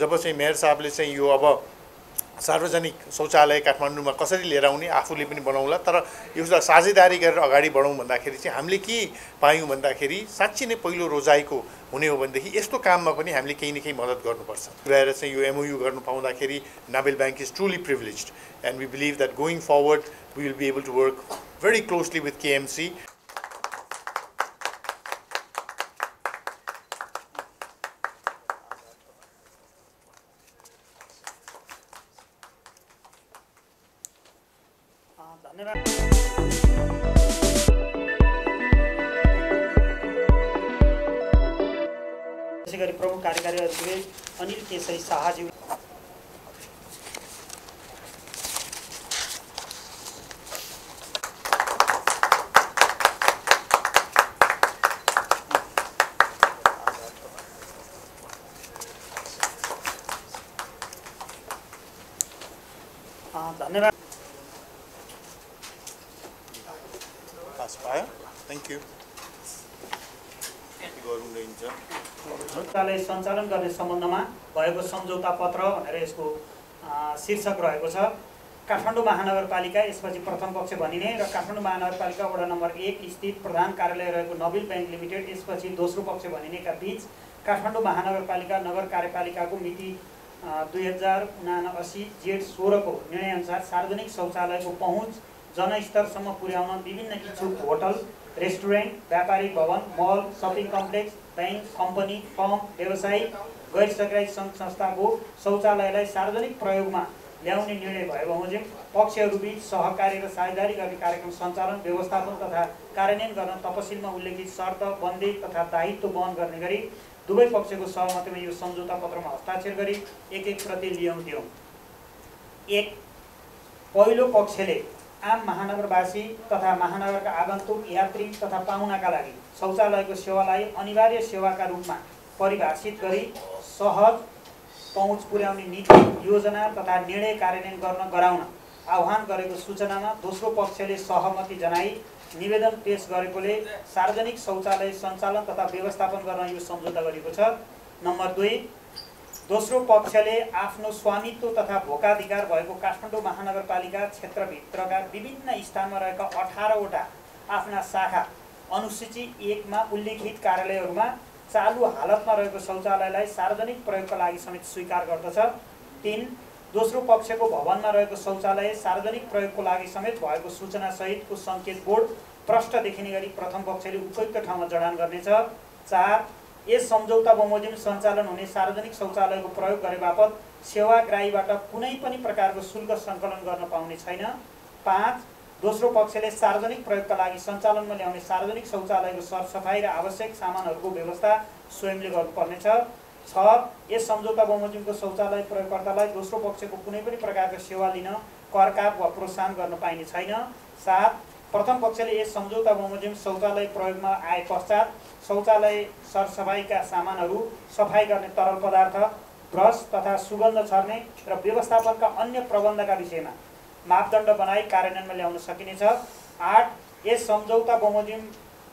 जब चाहिँ मेयर साहबले चाहिँ यो अब सार्वजनिक शौचालय काठमाडौँमा कसरी लिएर आउने आफूले पनि बनाउला तर यसलाई साझेदारी गरेर अगाडि बढौँ भन्दाखेरि चाहिँ हामीले के पायौँ भन्दाखेरि साँच्ची नै पहिलो रोजाइको हुने हो भनेदेखि यस्तो काममा पनि हामीले केही न केही मद्दत गर्नुपर्छ गएर चाहिँ यो एमओयु गर्नु पाउँदाखेरि Nabil bank is truly privilege and we believe that going forward we will be able to work very closely with KMC. गरी प्रमुख कार्यकारी अधिकारी अनिल केसरी शाहज्यू अँ, धन्यवाद। पास पायो। थ्याङ्क यू गरौँ शौचालय सञ्चालन गर्ने सम्बन्धमा भएको सम्झौता पत्र भनेर यसको शीर्षक रहेको छ। काठमाडौँ महानगरपालिका यसपछि प्रथम पक्ष भनिने र काठमाडौँ महानगरपालिका वडा नम्बर एक स्थित प्रधान कार्यालय रहेको नबिल ब्याङ्क लिमिटेड यसपछि दोस्रो पक्ष भनिनेका बिच काठमाडौँ महानगरपालिका नगर कार्यपालिकाको मिति दुई हजार उनासी जेठ सोह्रको निर्णयअनुसार सार्वजनिक शौचालयको पहुँच जनस्तरसम्म पुर्याउन विभिन्न इच्छुक होटल रेस्टुरेन्ट व्यापारिक भवन mall shopping complex bank company firm व्यवसायिक गैर सरकारी सङ्घ संस्थाको शौचालयलाई सार्वजनिक प्रयोगमा ल्याउने निर्णय भए बमोजिम पक्षहरूबीच सहकारी र साझेदारी गर्ने कार्यक्रम सञ्चालन व्यवस्थापन तथा कार्यान्वयन गर्न तपसिलमा उल्लेखित शर्त बन्दी तथा दायित्व वहन गर्ने गरी दुवै पक्षको सहमतिमा यो सम्झौता पत्रमा हस्ताक्षर गरी एक एक प्रति ल्याउँथ्यौँ। एक पहिलो पक्षले आम महानगरवासी तथा महानगरका आगन्तुक यात्री तथा पाहुनाका लागि शौचालयको सेवालाई अनिवार्य सेवाका रूपमा परिभाषित गरी सहज पहुँच पुर्याउने नीति योजना तथा निर्णय कार्यान्वयन गर्न गराउन आह्वान गरेको सूचनामा दोस्रो पक्षले सहमति जनाई निवेदन पेश गरेकोले सार्वजनिक शौचालय सञ्चालन तथा व्यवस्थापन गर्न यो सम्झौता गरिएको छ। नम्बर दुई दोस्रो पक्षले आफ्नो स्वामित्व तथा भोकाधिकार भएको काठमाडौँ महानगरपालिका क्षेत्रभित्रका विभिन्न स्थानमा रहेका अठारवटा आफ्ना शाखा अनुसूची एकमा उल्लेखित कार्यालयहरूमा चालु हालतमा रहेको शौचालयलाई सार्वजनिक प्रयोगका लागि समेत स्वीकार गर्दछ। तिन दोस्रो पक्षको भवनमा रहेको शौचालय सार्वजनिक प्रयोगको लागि समेत भएको सूचनासहितको सङ्केत बोर्ड प्रष्ट देखिने गरी प्रथम पक्षले उपयुक्त ठाउँमा जडान गर्नेछ। चार यस सम्झौता बमोजिम सञ्चालन हुने सार्वजनिक शौचालयको प्रयोग गरे बापत सेवाग्राहीबाट कुनै पनि प्रकारको शुल्क सङ्कलन गर्न पाउने छैन। पाँच दोस्रो पक्षले सार्वजनिक प्रयोगका लागि सञ्चालनमा ल्याउने सार्वजनिक शौचालयको सरसफाइ र आवश्यक सामानहरूको व्यवस्था स्वयंले गर्नुपर्नेछ। छ यस सम्झौता बमोजिमको शौचालय प्रयोगकर्तालाई दोस्रो पक्षको कुनै पनि प्रकारको सेवा लिन करकाप वा प्रोत्साहन गर्न पाइने छैन। सात प्रथम पक्षले यस सम्झौता बमोजिम शौचालय प्रयोगमा आए पश्चात शौचालय सरसफाइका सामानहरू सफाइ गर्ने तरल पदार्थ ब्रस तथा सुगन्ध छर्ने र व्यवस्थापनका अन्य प्रबन्धका विषयमा मापदण्ड बनाई कार्यान्वयनमा ल्याउन सकिनेछ। आठ यस सम्झौता बमोजिम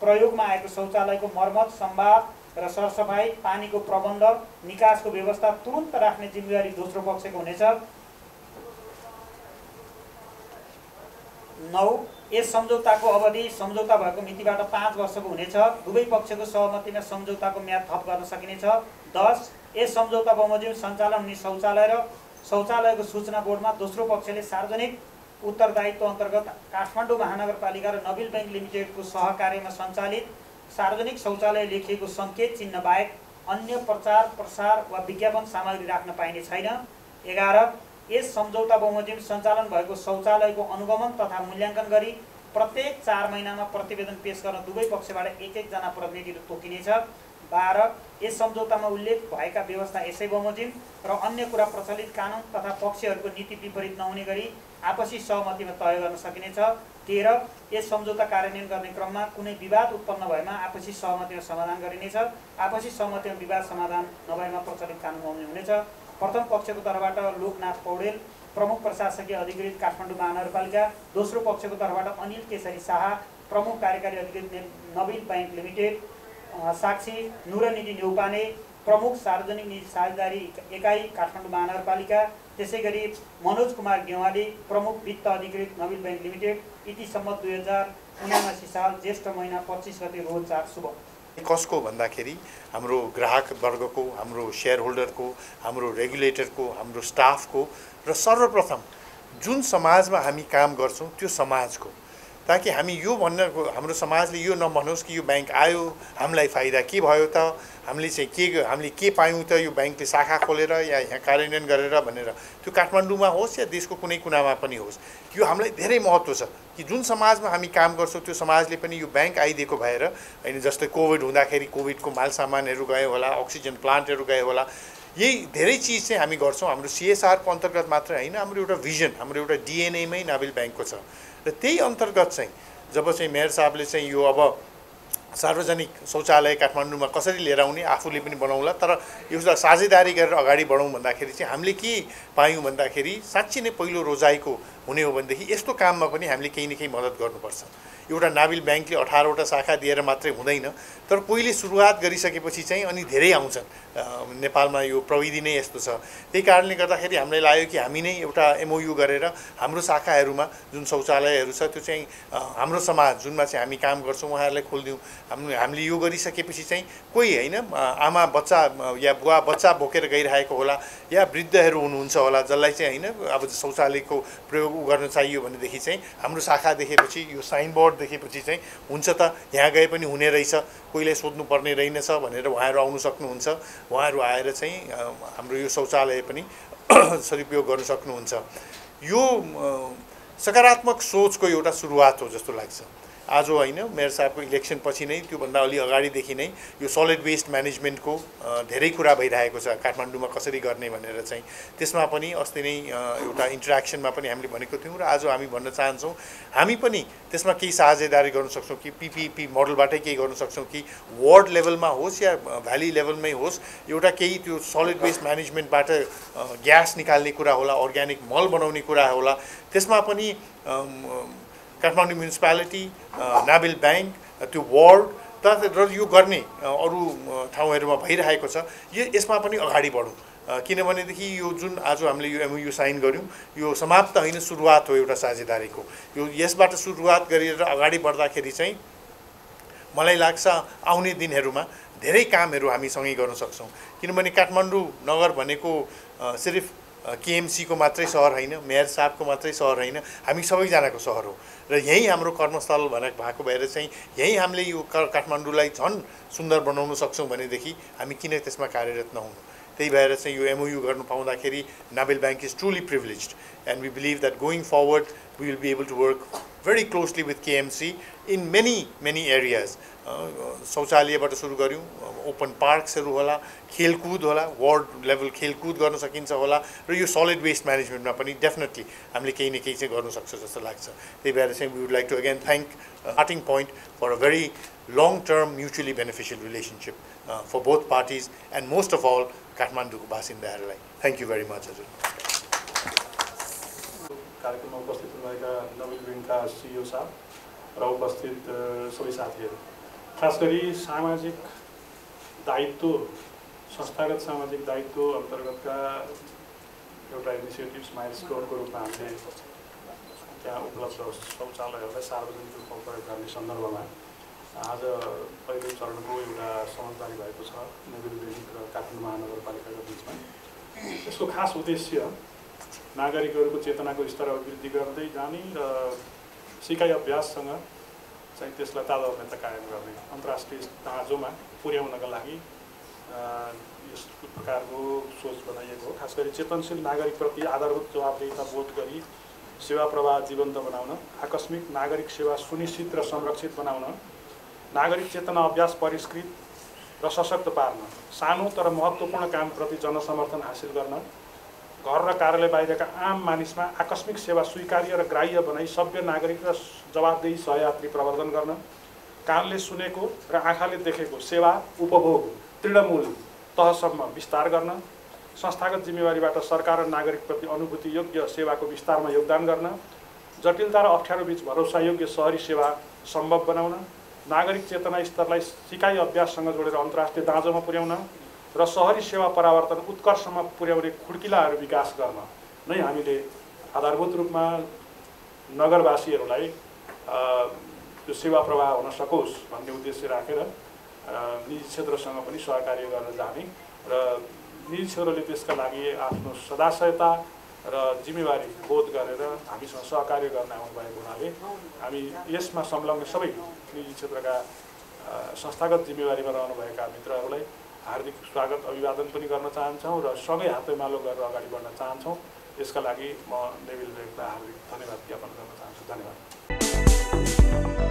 प्रयोगमा आएको शौचालयको मर्मत सम्वाद र सरसफाइ पानीको प्रबन्ध निकासको व्यवस्था तुरुन्त राख्ने जिम्मेवारी दोस्रो पक्षको हुनेछ। नौ यस सम्झौताको अवधि सम्झौता भएको मितिबाट पाँच वर्षको हुनेछ। दुवै पक्षको सहमतिमा सम्झौताको म्याद थप गर्न सकिनेछ। दस यस सम्झौता बमोजिम सञ्चालन हुने शौचालय र शौचालयको सूचना बोर्डमा दोस्रो पक्षले सार्वजनिक उत्तरदायित्व अन्तर्गत काठमाडौँ महानगरपालिका र नबिल ब्याङ्क लिमिटेडको सहकार्यमा सञ्चालित सार्वजनिक शौचालय लेखिएको सङ्केत चिन्ह बाहेक अन्य प्रचार प्रसार वा विज्ञापन सामग्री राख्न पाइने छैन। एघार यस सम्झौता बमोजिम सञ्चालन भएको शौचालयको अनुगमन तथा मूल्याङ्कन गरी प्रत्येक चार महिनामा प्रतिवेदन पेश गर्न दुवै पक्षबाट एक एकजना प्रतिनिधिहरू तोकिनेछ। बाह्र यस सम्झौतामा उल्लेख भएका व्यवस्था यसै बमोजिम र अन्य कुरा प्रचलित कानुन तथा पक्षहरूको नीति विपरीत नहुने गरी आपसी सहमतिमा तय गर्न सकिनेछ। तेह्र यस सम्झौता कार्यान्वयन गर्ने क्रममा कुनै विवाद उत्पन्न भएमा आपसी सहमतिमा समाधान गरिनेछ। आपसी सहमतिमा विवाद समाधान नभएमा प्रचलित कानुन बमोजिम हुनेछ। प्रथम पक्षको तर्फबाट लोकनाथ पौडेल प्रमुख प्रशासकीय अधिकृत काठमाडौँ महानगरपालिका दोस्रो पक्षको तर्फबाट अनिल केसरी शाह प्रमुख कार्यकारी अधिकृत नवीन ब्याङ्क लिमिटेड साक्षी नुरनिधि न्यौपाने प्रमुख सार्वजनिक निजी साझेदारी एकाइ काठमाडौँ महानगरपालिका त्यसै गरी मनोज कुमार गेवाली प्रमुख वित्त अधिकृत नवीन ब्याङ्क लिमिटेड इतिसम्म दुई हजार उनासी साल ज्येष्ठ महिना पच्चिस गते रोज चार शुभ। कसको भन्दाखेरि हाम्रो ग्राहक वर्गको हाम्रो सेयर होल्डरको हाम्रो रेगुलेटरको हाम्रो स्टाफको र सर्वप्रथम जुन समाजमा हामी काम गर्छौँ त्यो समाजको। ताकि हामी यो भन्न हाम्रो समाजले यो नभनोस् कि यो ब्याङ्क आयो हामीलाई फाइदा के भयो त हामीले चाहिँ के हामीले के पायौँ त यो ब्याङ्कले शाखा खोलेर या यहाँ कार्यान्वयन गरेर भनेर। त्यो काठमाडौँमा होस् या देशको कुनै कुनामा पनि होस् यो हामीलाई धेरै महत्त्व छ कि जुन समाजमा हामी काम गर्छौँ त्यो समाजले पनि यो ब्याङ्क आइदिएको भएर होइन जस्तै कोभिड हुँदाखेरि कोभिडको माल सामानहरू गयो होला अक्सिजन प्लान्टहरू गयो होला यही धेरै चिज चाहिँ हामी गर्छौँ। हाम्रो सिएसआरको अन्तर्गत मात्रै होइन हाम्रो एउटा भिजन हाम्रो एउटा डिएनएमै नाबिल ब्याङ्कको छ। र त्यही अन्तर्गत चाहिँ जब चाहिँ मेयर साहबले चाहिँ यो अब सार्वजनिक शौचालय काठमाडौँमा कसरी लिएर आउने आफूले पनि बनाउला तर यसलाई साझेदारी गरेर अगाडि बढौँ भन्दाखेरि चाहिँ हामीले के पायौँ भन्दाखेरि साँच्ची नै पहिलो रोजाइको हुने हो भनेदेखि यस्तो काममा पनि हामीले केही न केही मद्दत गर्नुपर्छ। एउटा नाबिल ब्याङ्कले अठारवटा शाखा दिएर मात्रै हुँदैन तर पहिले सुरुवात गरिसकेपछि चाहिँ अनि धेरै आउँछन्। नेपालमा यो प्रविधि नै यस्तो छ। त्यही कारणले गर्दाखेरि हामीलाई लाग्यो कि हामी नै एउटा एमओयु गरेर हाम्रो शाखाहरूमा जुन शौचालयहरू छ त्यो चाहिँ हाम्रो समाज जुनमा चाहिँ हामी काम गर्छौँ उहाँहरूलाई खोलिदिउँ। हामी हामीले यो गरिसकेपछि चाहिँ कोही होइन आमा बच्चा या बुवा बच्चा बोकेर गइरहेको होला या वृद्धहरू हुनुहुन्छ होला जसलाई चाहिँ होइन अब शौचालयको प्रयोग गर्न चाहियो भनेदेखि चाहिँ हाम्रो शाखा देखेपछि यो साइनबोर्ड देखेपछि चाहिँ हुन्छ त यहाँ गए पनि हुने रहेछ कोहीलाई सोध्नुपर्ने रहेनछ भनेर उहाँहरू आउनु सक्नुहुन्छ उहाँहरू आएर चाहिँ हाम्रो यो शौचालय पनि सदुपयोग गर्न सक्नुहुन्छ। यो सकारात्मक सोचको एउटा सुरुवात हो जस्तो लाग्छ। आज होइन मेयर साहबको इलेक्सन पछि नै त्योभन्दा अलि अगाडिदेखि नै यो सलिड वेस्ट म्यानेजमेन्टको धेरै कुरा भइरहेको छ काठमाडौँमा कसरी गर्ने भनेर चाहिँ। त्यसमा पनि अस्ति नै एउटा इन्टरेक्सनमा पनि हामीले भनेको थियौँ र आज हामी भन्न चाहन्छौँ हामी पनि त्यसमा केही साझेदारी गर्न सक्छौँ कि पिपिपी मोडलबाटै केही गर्न सक्छौँ कि वार्ड लेभलमा होस् या भ्याली लेभलमै होस् एउटा केही त्यो सलिड वेस्ट म्यानेजमेन्टबाट ग्यास निकाल्ने कुरा होला अर्ग्यानिक मल बनाउने कुरा होला। त्यसमा पनि काठमाडौँ म्युनिसिपालिटी नाबिल ब्याङ्क त्यो वार्ड त र यो गर्ने अरू ठाउँहरूमा भइरहेको छ। यो यसमा पनि अगाडि बढौँ। किनभनेदेखि यो जुन आज हामीले यो एमओयु साइन गऱ्यौँ यो समाप्त होइन सुरुवात हो एउटा साझेदारीको। यो यसबाट सुरुवात गरेर अगाडि बढ्दाखेरि चाहिँ मलाई लाग्छ आउने दिनहरूमा धेरै कामहरू हामी सँगै गर्न सक्छौँ। किनभने काठमाडौँ नगर भनेको सिर्फ केएमसीको मात्रै सहर होइन मेयर साहबको मात्रै सहर होइन हामी सबैजनाको सहर हो। र यहीँ हाम्रो कर्मस्थल भने भएको भएर चाहिँ यहीँ हामीले यो काठमाडौँलाई झन् सुन्दर बनाउन सक्छौँ भनेदेखि हामी किन त्यसमा कार्यरत नहुनु? त्यही भएर चाहिँ यो एमओयु गर्नु पाउँदाखेरि Nabil bank is truly privilege and we believe that going forward we will be able to work very closely with KMC in many many areas शौचालयबाट सुरु गऱ्यौँ ओपन पार्क्सहरू होला खेलकुद होला वार्ड लेभल खेलकुद गर्न सकिन्छ होला र यो सलिड वेस्ट म्यानेजमेन्टमा पनि डेफिनेटली हामीले केही न केही चाहिँ गर्नु सक्छ जस्तो लाग्छ त्यही भएर चाहिँ we would like to again thank starting point for a very long term mutually beneficial relationship for both parties and most of all काठमाडौँको बासिन्दाहरूलाई थ्याङ्क यू भेरी मच हजुर कार्यक्रममा उपस्थित हुनुभएका नवीन विङका सिइओ साहब र उपस्थित सबै साथीहरू। खास गरी सामाजिक दायित्व संस्थागत सामाजिक दायित्व अन्तर्गतका एउटा इनिसिएटिभ्स माइलस्टोनको रूपमा हामीले त्यहाँ उपलब्ध शौचालयहरूलाई सार्वजनिक रूपमा प्रयोग गर्ने सन्दर्भमा आज पहिलो चरणको एउटा समझदारी भएको छ नगर र काठमाडौँ महानगरपालिकाको बिचमा। यसको खास उद्देश्य नागरिकहरूको चेतनाको स्तर वृद्धि गर्दै जाने र सिकाइ अभ्याससँग चाहिँ त्यसलाई तादात्म्यता कायम गर्ने अन्तर्राष्ट्रिय दाँजोमा पुर्याउनका लागि यस प्रकारको सोच बनाइएको हो। खास गरी चेतनशील नागरिकप्रति आधारभूत जवाबदेता बोध गरी सेवा प्रवाह जीवन्त बनाउन आकस्मिक नागरिक सेवा सुनिश्चित र संरक्षित बनाउन नागरिक चेतना अभ्यास परिष्कृत र सशक्त पार्न। सानो तर महत्त्वपूर्ण कामप्रति जनसमर्थन हासिल गर्न घर र कार्यालय बाहिरका आम मानिसमा आकस्मिक सेवा स्वीकार्य र ग्राह्य बनाई सभ्य नागरिक र जवाबदेही सहयात्री प्रवर्धन गर्न कानले सुनेको र आँखाले देखेको सेवा उपभोग तृणमूल तहसम्म विस्तार गर्न संस्थागत जिम्मेवारीबाट सरकार र नागरिकप्रति अनुभूति योग्य सेवाको विस्तारमा योगदान गर्न जटिलता र अप्ठ्यारो बिच भरोसायोग्य सहरी सेवा सम्भव बनाउन नागरिक चेतना स्तरलाई सिकाइ अभ्याससँग जोडेर अन्तर्राष्ट्रिय दाँजोमा पुर्याउन र सहरी सेवा परावर्तन उत्कर्षमा पुर्याउने खुड्किलाहरू विकास गर्न नै हामीले आधारभूत रूपमा नगरवासीहरूलाई त्यो सेवा प्रवाह हुन सकोस् भन्ने उद्देश्य राखेर निजी क्षेत्रसँग पनि सहकार्य गर्न जाने र निजी क्षेत्रले त्यसका लागि आफ्नो सदाशयता र जिम्मेवारी बोध गरेर हामीसँग सहकार्य गर्न आउनुभएको हुनाले हामी यसमा संलग्न सबै निजी क्षेत्रका संस्थागत जिम्मेवारीमा रहनुभएका मित्रहरूलाई हार्दिक स्वागत अभिवादन पनि गर्न चाहन्छौँ र सँगै हातैमालो गरेर अगाडि बढ्न चाहन्छौँ। यसका लागि म नेविल रेग्मीलाई हार्दिक धन्यवाद ज्ञापन गर्न चाहन्छु। धन्यवाद।